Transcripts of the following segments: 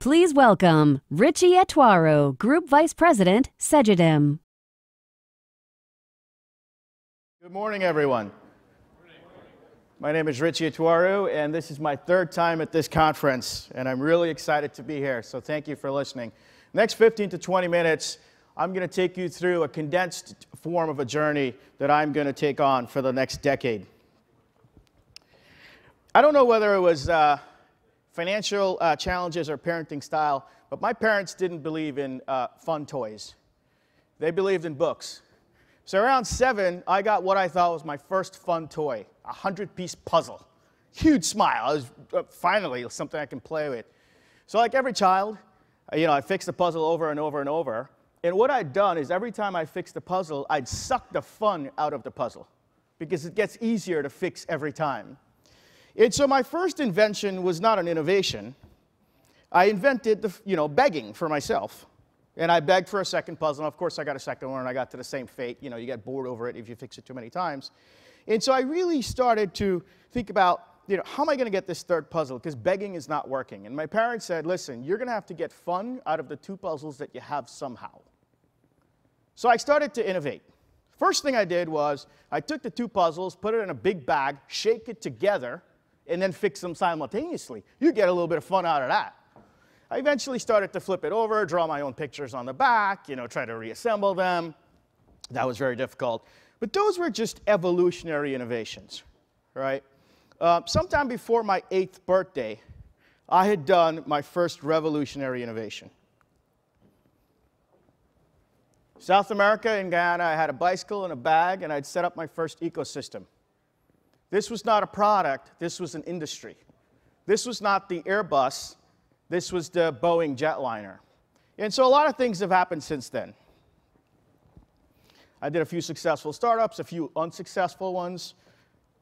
Please welcome Richie Etwaru, Group Vice President, Cegedim. Good morning, everyone. My name is Richie Etwaru, and this is my third time at this conference, and I'm really excited to be here, so thank you for listening. Next 15 to 20 minutes, I'm going to take you through a condensed form of a journey that I'm going to take on for the next decade. I don't know whether it was uh, financial uh, challenges or parenting style, but my parents didn't believe in uh, fun toys. They believed in books. So around seven, I got what I thought was my first fun toy, a 100-piece puzzle. Huge smile. I was uh, finally something I can play with. So like every child, uh, you know, I fixed the puzzle over and over and over. And what I'd done is every time I fixed the puzzle, I'd suck the fun out of the puzzle because it gets easier to fix every time. And so my first invention was not an innovation. I invented the, you know, begging for myself. And I begged for a second puzzle. And of course, I got a second one, and I got to the same fate. You know, you get bored over it if you fix it too many times. And so I really started to think about, you know, how am I going to get this third puzzle? Because begging is not working. And my parents said, listen, you're going to have to get fun out of the two puzzles that you have somehow. So I started to innovate. First thing I did was I took the two puzzles, put it in a big bag, shake it together, and then fix them simultaneously. You get a little bit of fun out of that. I eventually started to flip it over, draw my own pictures on the back, you know, try to reassemble them. That was very difficult. But those were just evolutionary innovations, right? Uh, sometime before my eighth birthday, I had done my first revolutionary innovation. South America in Guyana, I had a bicycle and a bag, and I'd set up my first ecosystem. This was not a product, this was an industry. This was not the Airbus, this was the Boeing jetliner. And so a lot of things have happened since then. I did a few successful startups, a few unsuccessful ones,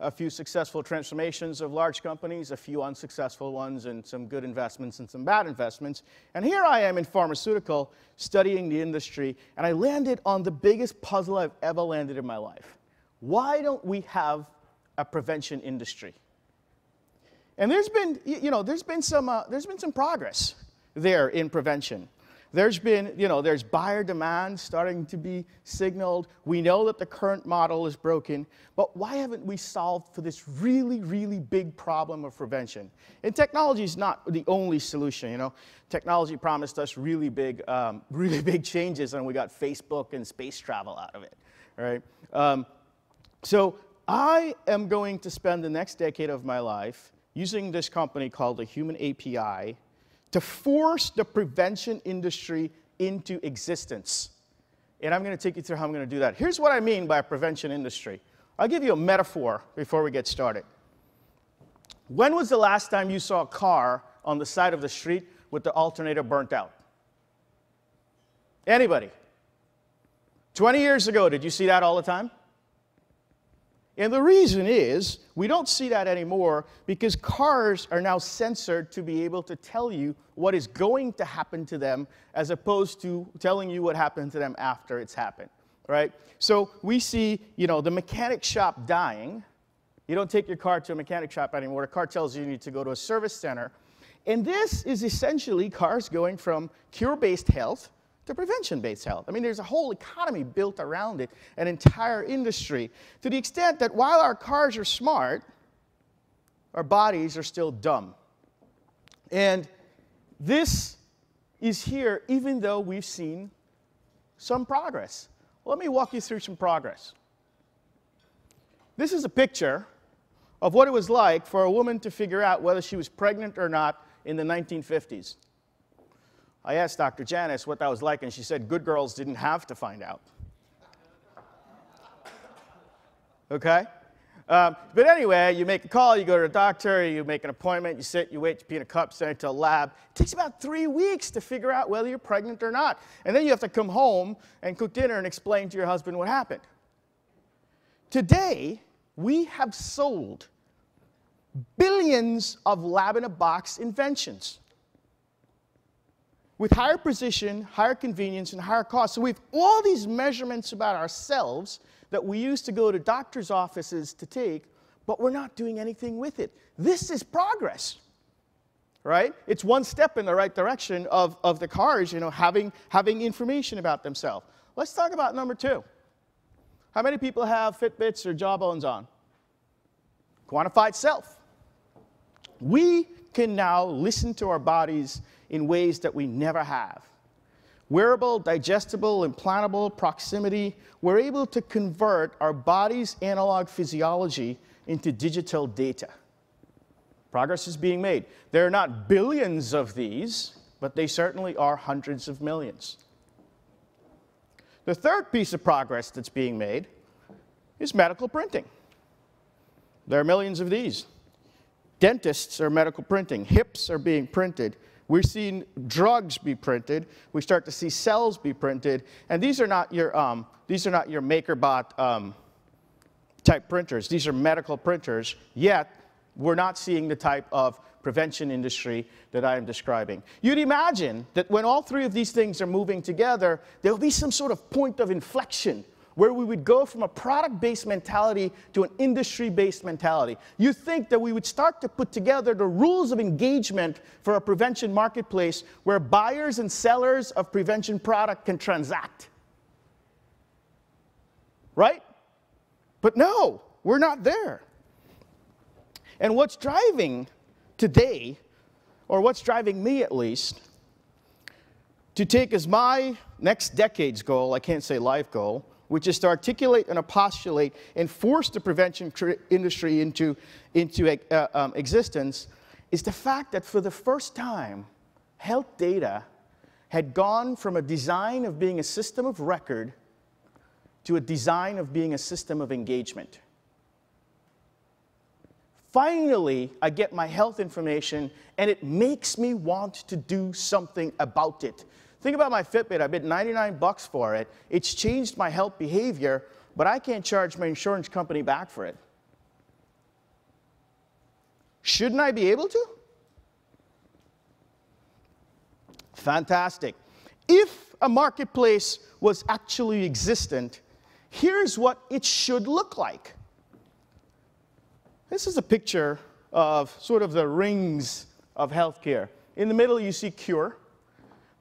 a few successful transformations of large companies, a few unsuccessful ones, and some good investments and some bad investments. And here I am in pharmaceutical studying the industry, and I landed on the biggest puzzle I've ever landed in my life. Why don't we have a prevention industry. And there's been, you know, there's been some, uh, there's been some progress there in prevention. There's been, you know, there's buyer demand starting to be signaled. We know that the current model is broken, but why haven't we solved for this really, really big problem of prevention? And technology is not the only solution, you know. Technology promised us really big, um, really big changes, and we got Facebook and space travel out of it, right? Um, so I am going to spend the next decade of my life using this company called the Human API to force the prevention industry into existence. And I'm going to take you through how I'm going to do that. Here's what I mean by a prevention industry. I'll give you a metaphor before we get started. When was the last time you saw a car on the side of the street with the alternator burnt out? Anybody? 20 years ago, did you see that all the time? And the reason is we don't see that anymore because cars are now censored to be able to tell you what is going to happen to them as opposed to telling you what happened to them after it's happened, right? So we see, you know, the mechanic shop dying. You don't take your car to a mechanic shop anymore. The car tells you you need to go to a service center. And this is essentially cars going from cure-based health to prevention-based health. I mean, there's a whole economy built around it, an entire industry, to the extent that while our cars are smart, our bodies are still dumb. And this is here even though we've seen some progress. Let me walk you through some progress. This is a picture of what it was like for a woman to figure out whether she was pregnant or not in the 1950s. I asked Dr. Janice what that was like, and she said good girls didn't have to find out. Okay? Um, but anyway, you make a call, you go to the doctor, you make an appointment, you sit, you wait, you pee in a cup, send it to a lab. It takes about three weeks to figure out whether you're pregnant or not. And then you have to come home and cook dinner and explain to your husband what happened. Today, we have sold billions of lab in a box inventions with higher precision, higher convenience, and higher cost. So we have all these measurements about ourselves that we used to go to doctor's offices to take, but we're not doing anything with it. This is progress, right? It's one step in the right direction of, of the cars, you know, having, having information about themselves. Let's talk about number two. How many people have Fitbits or Jawbones on? Quantified self. We can now listen to our bodies in ways that we never have. Wearable, digestible, implantable, proximity, we're able to convert our body's analog physiology into digital data. Progress is being made. There are not billions of these, but they certainly are hundreds of millions. The third piece of progress that's being made is medical printing. There are millions of these. Dentists are medical printing, hips are being printed. We're seeing drugs be printed. We start to see cells be printed. And these are not your, um, these are not your MakerBot um, type printers. These are medical printers, yet we're not seeing the type of prevention industry that I am describing. You'd imagine that when all three of these things are moving together, there'll be some sort of point of inflection where we would go from a product based mentality to an industry based mentality. You think that we would start to put together the rules of engagement for a prevention marketplace where buyers and sellers of prevention product can transact. Right? But no, we're not there. And what's driving today, or what's driving me at least, to take as my next decade's goal, I can't say life goal, which is to articulate and postulate and force the prevention industry into, into uh, um, existence, is the fact that for the first time, health data had gone from a design of being a system of record to a design of being a system of engagement. Finally, I get my health information and it makes me want to do something about it. Think about my Fitbit. I paid 99 bucks for it. It's changed my health behavior, but I can't charge my insurance company back for it. Shouldn't I be able to? Fantastic. If a marketplace was actually existent, here's what it should look like. This is a picture of sort of the rings of healthcare. In the middle, you see Cure.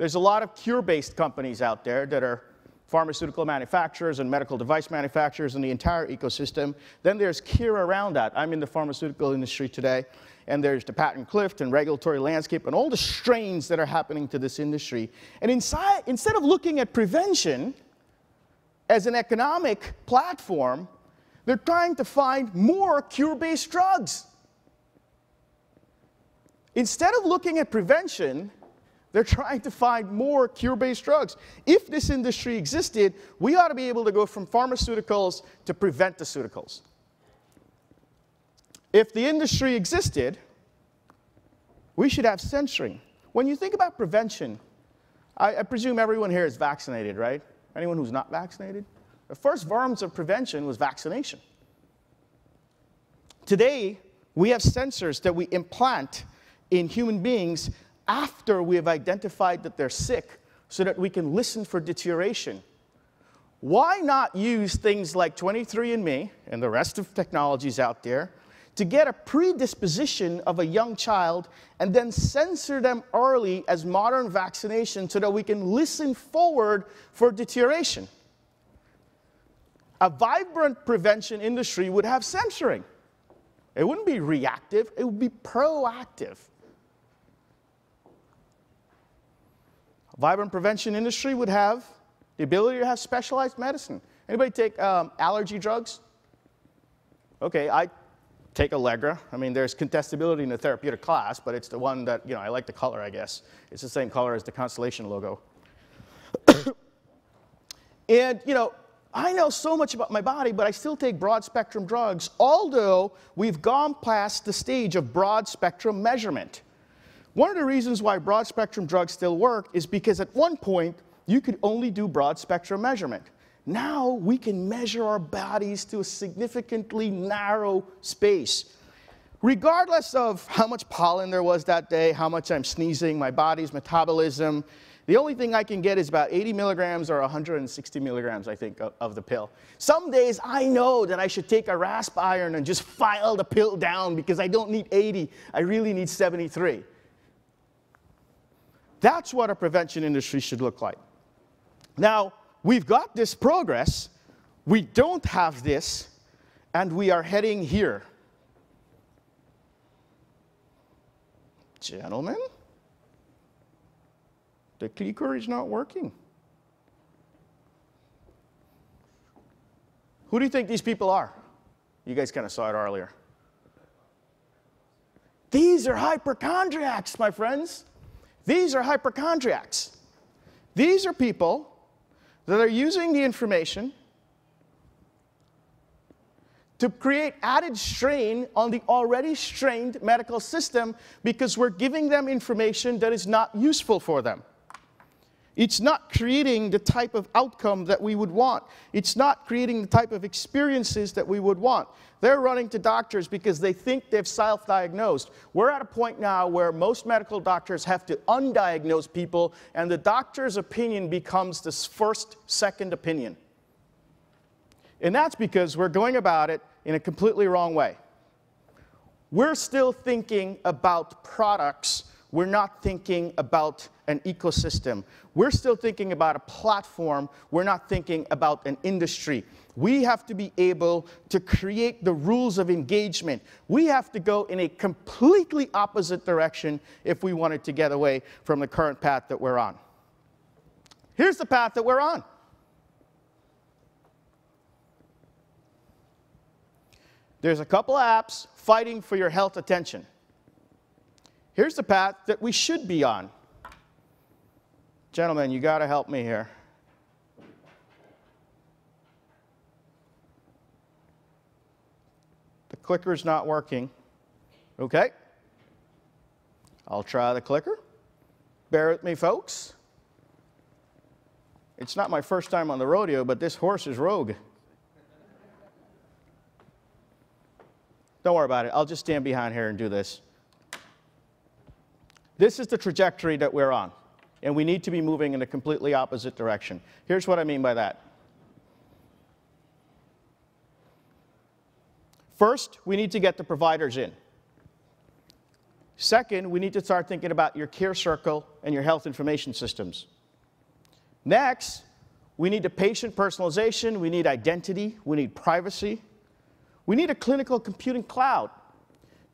There's a lot of cure-based companies out there that are pharmaceutical manufacturers and medical device manufacturers in the entire ecosystem. Then there's cure around that. I'm in the pharmaceutical industry today, and there's the patent cliff and regulatory landscape and all the strains that are happening to this industry. And inside, instead of looking at prevention as an economic platform, they're trying to find more cure based drugs. Instead of looking at prevention, they're trying to find more cure based drugs. If this industry existed, we ought to be able to go from pharmaceuticals to preventaceuticals. If the industry existed, we should have censoring. When you think about prevention, I, I presume everyone here is vaccinated, right? Anyone who's not vaccinated? The first forms of prevention was vaccination. Today, we have sensors that we implant in human beings after we have identified that they're sick so that we can listen for deterioration. Why not use things like 23andMe and the rest of technologies out there to get a predisposition of a young child and then censor them early as modern vaccination so that we can listen forward for deterioration? a vibrant prevention industry would have censoring. It wouldn't be reactive, it would be proactive. Vibrant prevention industry would have the ability to have specialized medicine. Anybody take um, allergy drugs? Okay, I take Allegra. I mean, there's contestability in the therapeutic class, but it's the one that, you know, I like the color, I guess. It's the same color as the Constellation logo. and, you know, I know so much about my body, but I still take broad spectrum drugs, although we've gone past the stage of broad spectrum measurement. One of the reasons why broad spectrum drugs still work is because at one point you could only do broad spectrum measurement. Now we can measure our bodies to a significantly narrow space. Regardless of how much pollen there was that day, how much I'm sneezing, my body's metabolism, the only thing I can get is about 80 milligrams or 160 milligrams, I think, of, of, the pill. Some days I know that I should take a rasp iron and just file the pill down because I don't need 80, I really need 73. That's what a prevention industry should look like. Now, we've got this progress, we don't have this, and we are heading here. Gentlemen, the clicker is not working. Who do you think these people are? You guys kind of saw it earlier. These are hypochondriacs, my friends. These are hypochondriacs. These are people that are using the information to create added strain on the already strained medical system because we're giving them information that is not useful for them. It's not creating the type of outcome that we would want. It's not creating the type of experiences that we would want. They're running to doctors because they think they've self diagnosed. We're at a point now where most medical doctors have to undiagnose people, and the doctor's opinion becomes this first, second opinion. And that's because we're going about it in a completely wrong way. We're still thinking about products, we're not thinking about an ecosystem. We're still thinking about a platform, we're not thinking about an industry. We have to be able to create the rules of engagement. We have to go in a completely opposite direction if we wanted to get away from the current path that we're on. Here's the path that we're on. There's a couple apps fighting for your health attention. Here's the path that we should be on. Gentlemen, you got to help me here. The clicker's not working. Okay. I'll try the clicker. Bear with me, folks. It's not my first time on the rodeo, but this horse is rogue. Don't worry about it. I'll just stand behind here and do this. This is the trajectory that we're on and we need to be moving in a completely opposite direction. Here's what I mean by that. First, we need to get the providers in. Second, we need to start thinking about your care circle and your health information systems. Next, we need a patient personalization, we need identity, we need privacy. We need a clinical computing cloud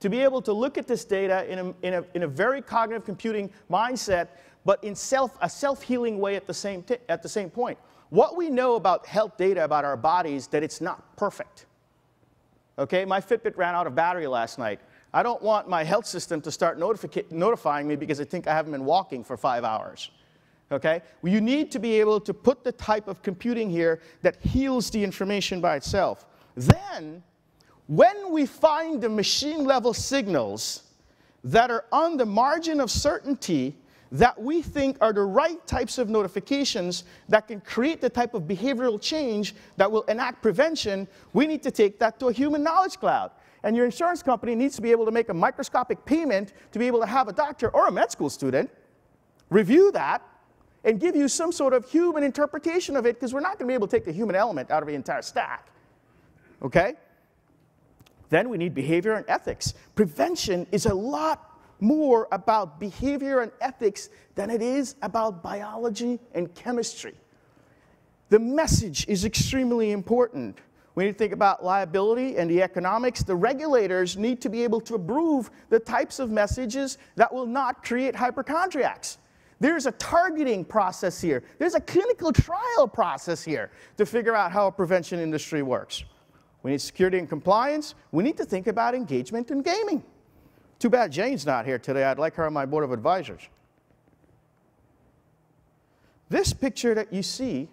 to be able to look at this data in a, in a, in a very cognitive computing mindset but in self, a self-healing way at the, same at the same point. What we know about health data about our bodies, that it's not perfect. Okay, my Fitbit ran out of battery last night. I don't want my health system to start notifying me because I think I haven't been walking for five hours. Okay? Well, you need to be able to put the type of computing here that heals the information by itself. Then, when we find the machine level signals that are on the margin of certainty that we think are the right types of notifications that can create the type of behavioral change that will enact prevention, we need to take that to a human knowledge cloud. And your insurance company needs to be able to make a microscopic payment to be able to have a doctor or a med school student review that and give you some sort of human interpretation of it because we're not going to be able to take the human element out of the entire stack. Okay? Then we need behavior and ethics. Prevention is a lot more about behavior and ethics than it is about biology and chemistry. The message is extremely important. When you think about liability and the economics, the regulators need to be able to approve the types of messages that will not create hypochondriacs. There's a targeting process here. There's a clinical trial process here to figure out how a prevention industry works. We need security and compliance. We need to think about engagement and gaming. Too bad Jane's not here today. I'd like her on my board of advisors. This picture that you see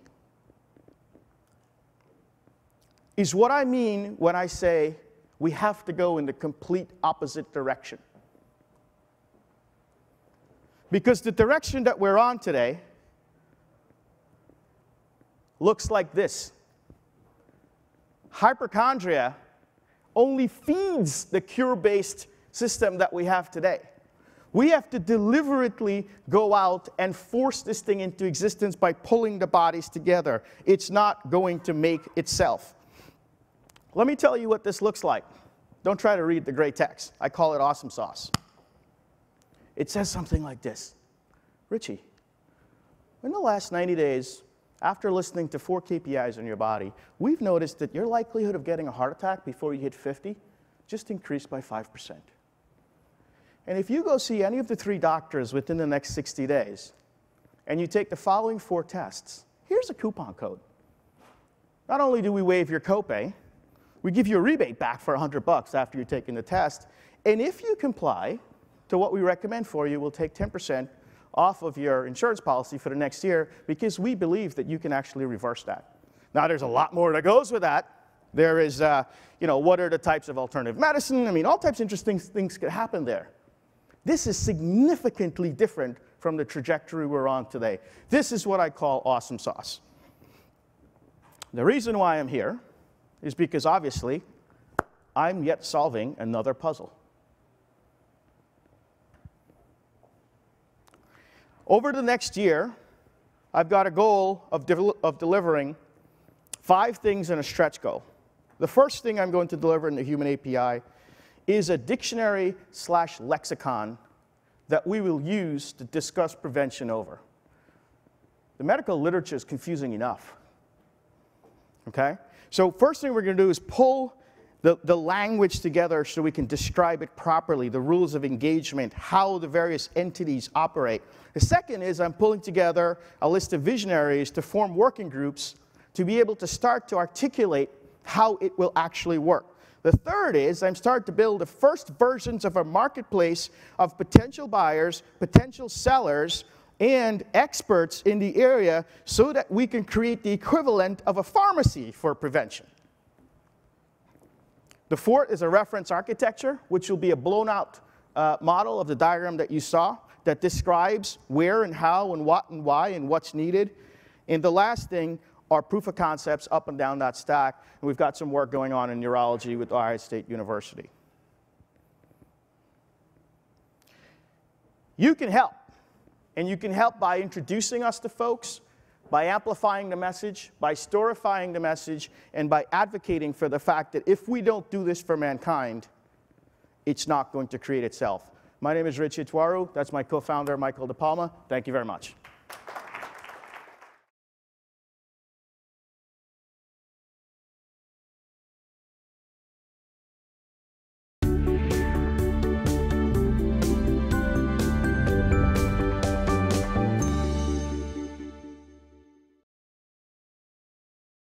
is what I mean when I say we have to go in the complete opposite direction. Because the direction that we're on today looks like this hypochondria only feeds the cure based system that we have today. We have to deliberately go out and force this thing into existence by pulling the bodies together. It's not going to make itself. Let me tell you what this looks like. Don't try to read the gray text. I call it awesome sauce. It says something like this Richie, in the last 90 days, after listening to four KPIs in your body, we've noticed that your likelihood of getting a heart attack before you hit 50 just increased by 5%. And if you go see any of the three doctors within the next 60 days, and you take the following four tests, here's a coupon code. Not only do we waive your copay, we give you a rebate back for 100 bucks after you're taking the test. And if you comply to what we recommend for you, we'll take 10% off of your insurance policy for the next year because we believe that you can actually reverse that. Now, there's a lot more that goes with that. There is, uh, you know, what are the types of alternative medicine? I mean, all types of interesting things could happen there. This is significantly different from the trajectory we're on today. This is what I call awesome sauce. The reason why I'm here is because obviously I'm yet solving another puzzle. Over the next year, I've got a goal of, de of delivering five things in a stretch goal. The first thing I'm going to deliver in the Human API is a dictionary slash lexicon that we will use to discuss prevention over. The medical literature is confusing enough. Okay? So first thing we're going to do is pull the, the language together so we can describe it properly, the rules of engagement, how the various entities operate. The second is I'm pulling together a list of visionaries to form working groups to be able to start to articulate how it will actually work. The third is I'm starting to build the first versions of a marketplace of potential buyers, potential sellers, and experts in the area so that we can create the equivalent of a pharmacy for prevention. The fort is a reference architecture, which will be a blown out uh, model of the diagram that you saw that describes where and how and what and why and what's needed. And the last thing are proof of concepts up and down that stack. And we've got some work going on in neurology with Ohio State University. You can help. And you can help by introducing us to folks, by amplifying the message, by storifying the message, and by advocating for the fact that if we don't do this for mankind, it's not going to create itself. My name is Richie Etwaru. That's my co-founder, Michael De Palma. Thank you very much.